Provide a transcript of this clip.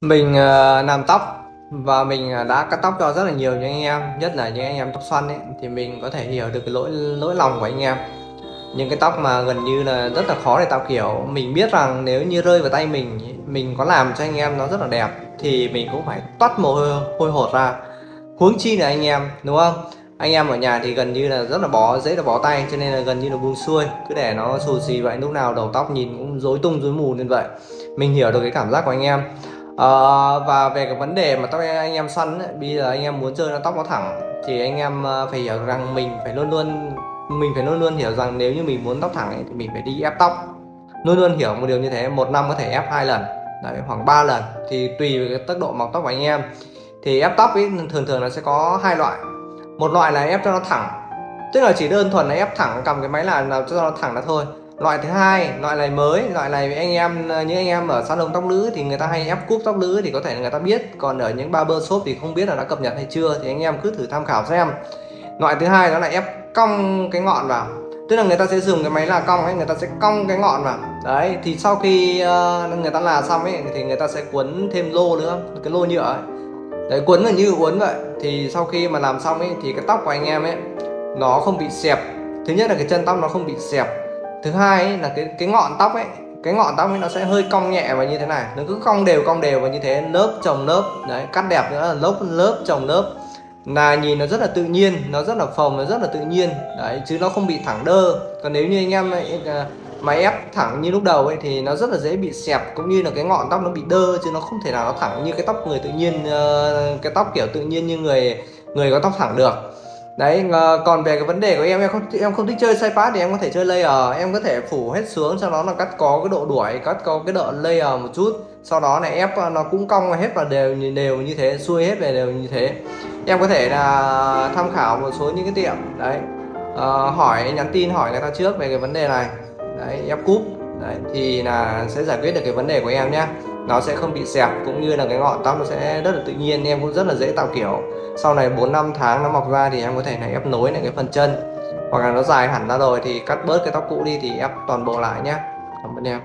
mình uh, làm tóc và mình ờ, đã cắt tóc cho rất là nhiều những anh em nhất là những anh em tóc xoăn ấy thì mình có thể hiểu được cái lỗi lỗi lòng của anh em. Những cái tóc mà gần như là rất là khó để tạo kiểu mình biết rằng nếu như rơi vào tay mình mình có làm cho anh em nó rất là đẹp thì mình cũng phải toát mồ hôi, hôi hột ra huống chi là anh em đúng không? Anh em ở nhà thì gần như là rất là bó dễ là bó tay cho nên là gần như là buông xuôi cứ để nó xù xì vậy lúc nào đầu tóc nhìn cũng rối tung rối mù như vậy. Mình hiểu được cái cảm giác của anh em à, và về cái vấn đề mà tóc anh em xoăn ấy, bây giờ anh em muốn chơi nó tóc nó thẳng thì anh em ờ, phải hiểu rằng mình phải luôn luôn mình phải luôn luôn hiểu rằng nếu như mình muốn tóc thẳng ấy, thì mình phải đi ép tóc. Luôn luôn hiểu một điều như thế một năm có thể ép hai lần Đấy, khoảng 3 lần thì tùy cái tốc độ mọc tóc của anh em. Thì ép tóc ấy thường thường nó sẽ có hai loại. Một loại là ép cho nó thẳng tức là chỉ đơn thuần là ép thẳng cầm cái máy làm nào cho nó thẳng là thôi loại thứ hai loại này mới loại này anh em những anh em ở salon tóc nữ thì người ta hay ép cúp tóc nữ thì có thể là người ta biết. Còn ở những barber shop thì không biết là đã cập nhật hay chưa thì anh em cứ thử tham khảo xem. Loại thứ hai đó là ép cong cái ngọn vào. Tức là người ta sẽ dùng cái máy là cong ấy người ta sẽ cong cái ngọn vào. Đấy thì sau khi uh, người ta là xong ấy thì người ta sẽ quấn thêm lô nữa cái lô nhựa ấy. Đấy quấn là như cuốn vậy. Thì sau khi mà làm xong ấy thì cái tóc của anh em ấy nó không bị xẹp. Thứ nhất là cái chân tóc nó không bị xẹp thứ hai ấy, là cái cái ngọn tóc ấy cái ngọn tóc ấy nó sẽ hơi cong nhẹ và như thế này. Nó cứ cong đều cong đều và như thế lớp chồng lớp đấy cắt đẹp nữa là lớp lớp chồng lớp. Là nhìn nó rất là tự nhiên nó rất là phồng nó rất là tự nhiên đấy chứ nó không bị thẳng đơ. Còn nếu như anh em ấy, à, máy ép thẳng như lúc đầu ấy thì nó rất là dễ bị xẹp cũng như là cái ngọn tóc nó bị đơ chứ nó không thể nào nó thẳng như cái tóc người tự nhiên ờ, cái tóc kiểu tự nhiên như người người có tóc thẳng được đấy còn về cái vấn đề của em em không em không thích chơi sai pass thì em có thể chơi layer. Em có thể phủ hết xuống sau đó là cắt có cái độ đuổi cắt có cái độ layer một chút. Sau đó này ép ờ, nó cũng cong hết và đều đều như thế xuôi hết về đều như thế. Em có thể là tham khảo một số những cái tiệm. Đấy. À, hỏi nhắn tin hỏi người ta trước về cái vấn đề này. Đấy ép cúp. Đấy thì là sẽ giải quyết được cái vấn đề của em nhé nó sẽ không bị xẹp, cũng như là cái ngọn tóc nó sẽ rất là tự nhiên, em cũng rất là dễ tạo kiểu. Sau này 4 năm tháng nó mọc ra thì em có thể này ép nối lại cái phần chân. Hoặc là nó dài hẳn ra rồi thì cắt bớt cái tóc cũ đi thì ép toàn bộ lại nhé cảm ơn em.